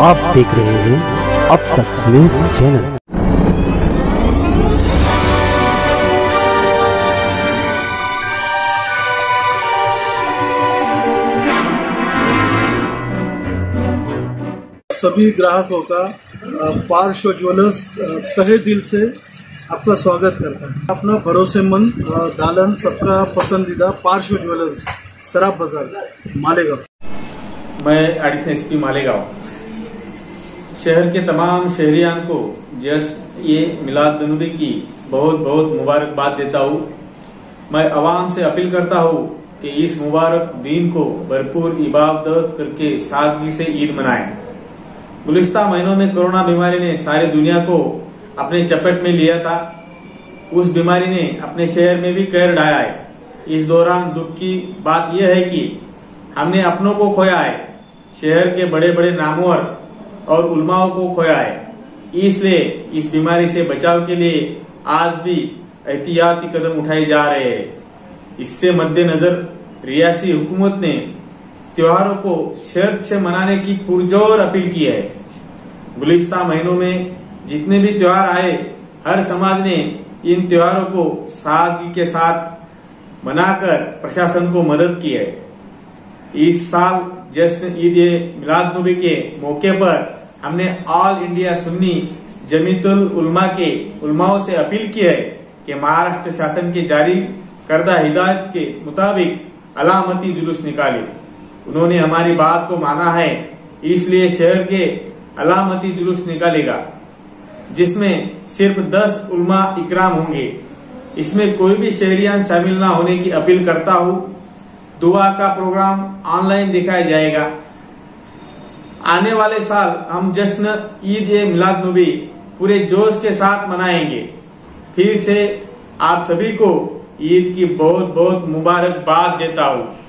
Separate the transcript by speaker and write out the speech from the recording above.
Speaker 1: आप देख रहे हैं अब तक न्यूज़ चैनल।
Speaker 2: सभी ग्राहकों का पार्श्व ज्वेलर्स तहे दिल से आपका स्वागत करता है। अपना भरोसेमंद दालन सबका पसंदीदा पार्श्व ज्वेलर्स सराब बाज़ार मालेगांव।
Speaker 3: मैं एडिशनल एसपी मालेगांव। शहर के तमाम शहरियान को जस्ट ये मिलाद नबी की बहुत बहुत मुबारकबाद देता हूँ। मैं आवाम से अपील करता हूँ कि इस मुबारक दिन को भरपूर इबादत करके सादगी से ईद मनाएँ। गुलिस्ता महीनों में कोरोना बीमारी ने सारी दुनिया को अपने चपेट में लिया था। उस बीमारी ने अपने शहर में भी कहर ढाया है। इस दौरान दुख की बात यह है कि हमने अपनों को खोया है। शहर के बड़े बड़े नामवर और उलमाओं को खोया है। इसलिए इस बीमारी से बचाव के लिए आज भी एहतियाती कदम उठाए जा रहे हैं। इससे मद्देनजर रियासी हुकूमत ने त्योहारों को शर्त से मनाने की पुरजोर अपील की है। गुलिस्ता महीनों में जितने भी त्योहार आए, हर समाज ने इन त्योहारों को सादगी के साथ मनाकर प्रशासन को मदद की है। इस साल जश्न ईद मिलाद नबी के मौके पर हमने ऑल इंडिया सुन्नी जमीतुल उलमा के उलमाओं से अपील की है कि महाराष्ट्र शासन के जारी करदा हिदायत के मुताबिक अलामती जुलूस निकाले। उन्होंने हमारी बात को माना है, इसलिए शहर के अलामती जुलूस निकालेगा, जिसमें सिर्फ़ 10 उलमा इकराम होंगे। इसमें कोई भी शहरियान शामिल ना होने की अपील करता हूँ। दुआ का प्रोग्राम ऑनलाइन दिखाया जाएगा। आने वाले साल हम जश्न, ईद ए मिलाद नबी पूरे जोश के साथ मनाएँगे। फिर से आप सभी को ईद की बहुत बहुत मुबारकबाद देता हूँ।